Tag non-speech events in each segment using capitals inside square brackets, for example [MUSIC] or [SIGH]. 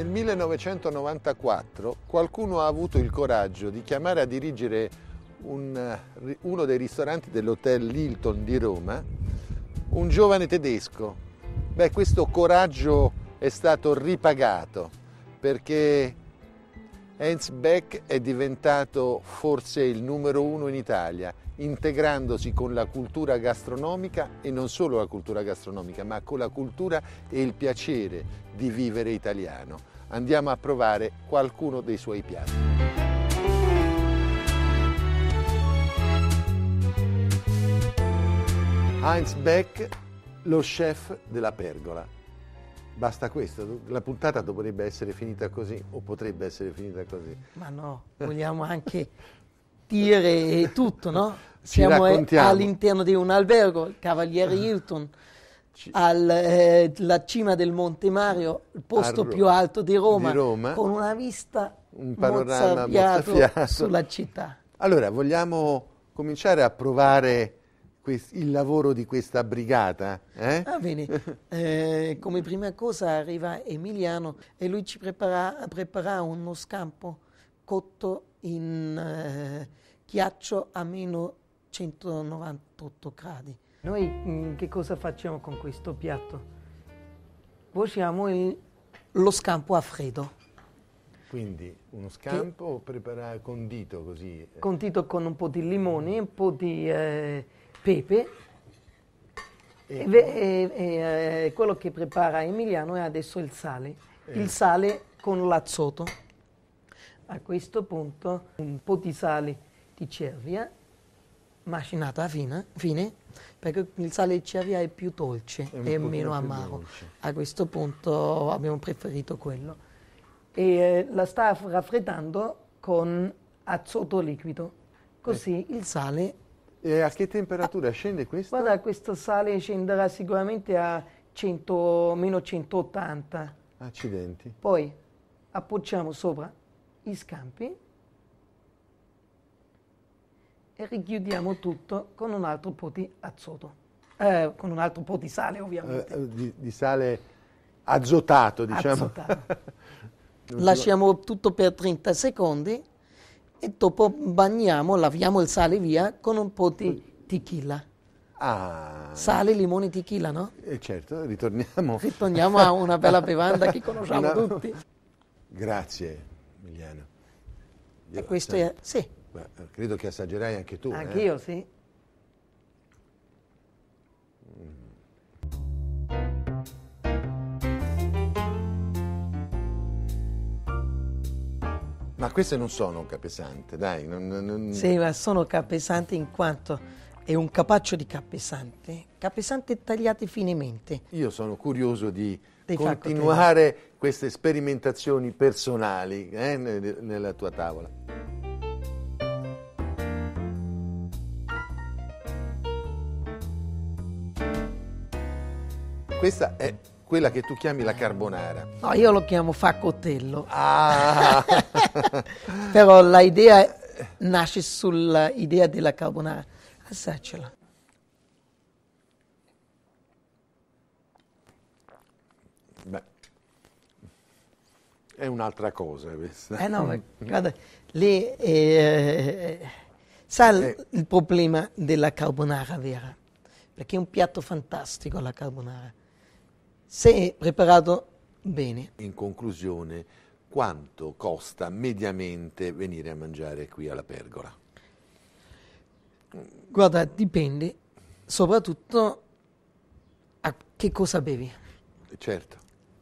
Nel 1994 qualcuno ha avuto il coraggio di chiamare a dirigere un, uno dei ristoranti dell'hotel Hilton di Roma un giovane tedesco. Beh, questo coraggio è stato ripagato perché Heinz Beck è diventato forse il numero uno in Italia, integrandosi con la cultura gastronomica e non solo la cultura gastronomica, ma con la cultura e il piacere di vivere italiano. Andiamo a provare qualcuno dei suoi piatti. Heinz Beck, lo chef della pergola. Basta questo, la puntata dovrebbe essere finita così o potrebbe essere finita così. Ma no, vogliamo anche dire tutto, no? Siamo all'interno di un albergo, il Cavaliere Hilton, alla eh, cima del Monte Mario, il posto più alto di Roma, di Roma, con una vista un panorama mozzafiato sulla città. Allora, vogliamo cominciare a provare il lavoro di questa brigata? Eh? Ah, bene. [LAUGHS] Eh, come prima cosa arriva Emiliano e lui ci prepara, prepara uno scampo cotto in eh, ghiaccio a meno 198 gradi. Noi mh, mm, che cosa facciamo con questo piatto? Cuociamo il, lo scampo a freddo. Quindi uno scampo preparato condito così? Condito con un po' di limone, un po' di eh, pepe e, e, e, e, quello che prepara Emiliano è adesso il sale. Eh. Il sale con l'azzoto. A questo punto un po' di sale di cervia, macinata fine, fine perché il sale di cervia è più dolce e meno amaro. A questo punto abbiamo preferito quello. E eh, la sta raffreddando con azzoto liquido, così eh. il sale e a che temperatura scende questo? Guarda, questo sale scenderà sicuramente a 100, meno 180. Accidenti. Poi appoggiamo sopra i scampi e richiudiamo tutto con un altro po' di azoto. Eh, con un altro po' di sale, ovviamente. Eh, di, di, sale azotato, diciamo. Azotato. [LAUGHS] Lasciamo tutto per 30 secondi e dopo bagniamo, laviamo il sale via con un po' di tequila. Ah. Sale, limone, tequila, no? E eh certo, ritorniamo. Ritorniamo a una bella [LAUGHS] bevanda che conosciamo una... tutti. Grazie, Emiliano. Io, e questo sai, è... Sì. Beh, credo che assaggerai anche tu. Anch'io, eh? sì. Ma queste non sono capesante, dai. Non, non... Sì, ma sono capesante in quanto è un capaccio di capesante, capesante tagliate finemente. Io sono curioso di Dei continuare queste sperimentazioni personali eh, nella tua tavola. Questa è quella che tu chiami la carbonara. No, io lo chiamo faccotello. Ah. [LAUGHS] Però l'idea nasce sull'idea della carbonara. Assaggiala. Beh, è un'altra cosa questa. Eh no, ma guarda, lì eh, sa eh. il problema della carbonara vera, perché è un piatto fantastico la carbonara se preparato bene. In conclusione, quanto costa mediamente venire a mangiare qui alla Pergola? Guarda, dipende soprattutto a che cosa bevi. Certo.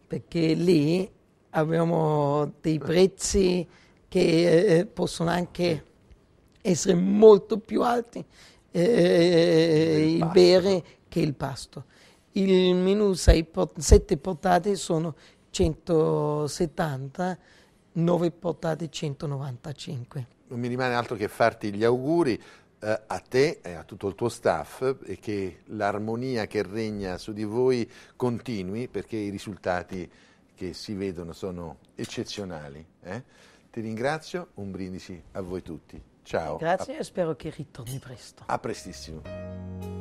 Perché lì abbiamo dei prezzi che eh, possono anche essere molto più alti eh, il bere che il pasto. Il menù 7 portate sono 170, 9 portate 195. Non mi rimane altro che farti gli auguri eh, a te e a tutto il tuo staff e che l'armonia che regna su di voi continui perché i risultati che si vedono sono eccezionali. Eh? Ti ringrazio, un brindisi a voi tutti. Ciao. Grazie e spero che ritorni presto. A prestissimo.